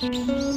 Música